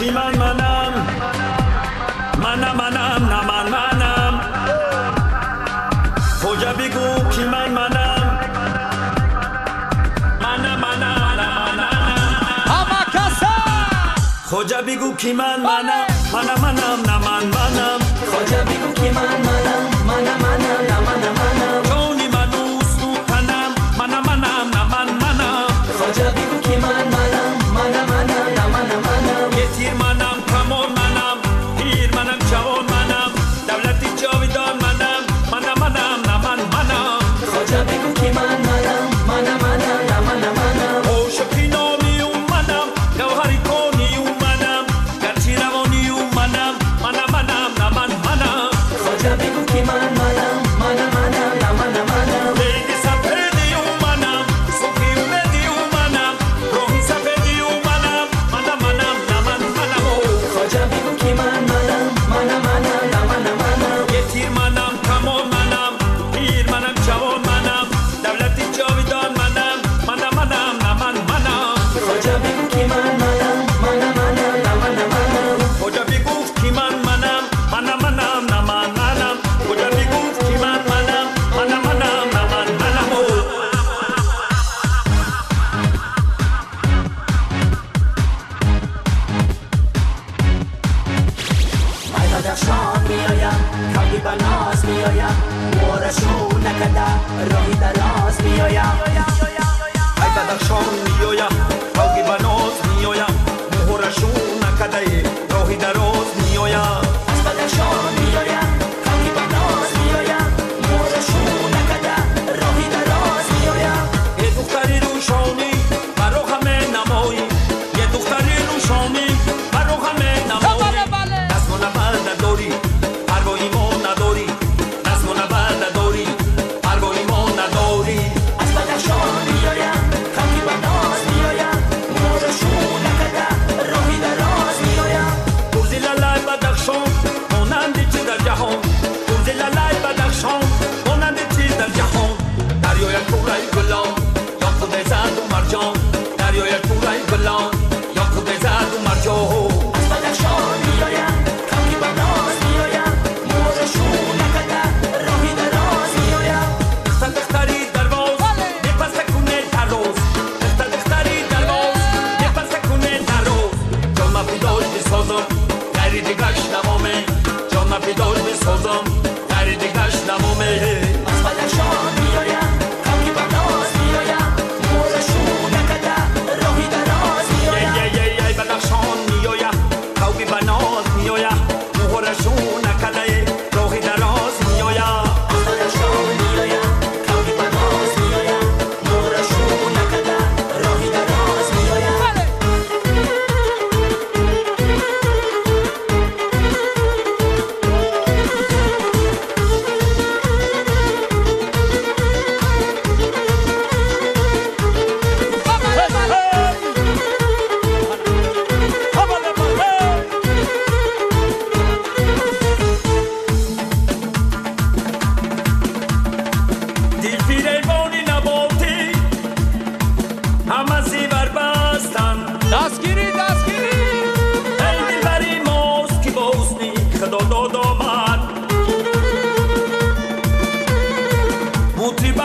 Chiman manam, manam manam naman manam. Pojabigu chiman manam, manam manam naman manam. Hamakasa. Pojabigu chiman manam, manam manam naman manam. Pojabigu chiman manam, manam manam naman manam. падашон меоям каби ба наз меоям морашу накада роҳи дароз меоям ай падашон меоям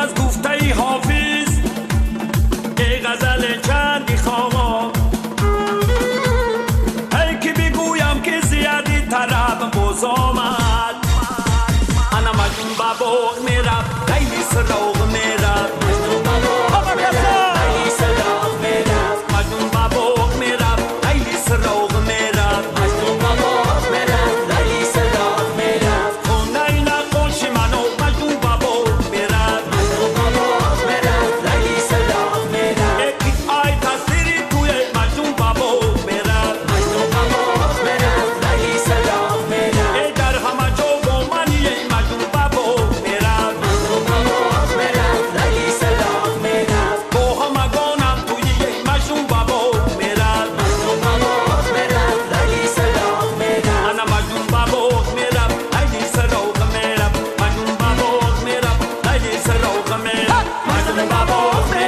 از گفته حافظ. ای غزل چندی خواهم ای که بگویم که زیادی طرب بازامم Masterman, Master the Bubbles oh, Man.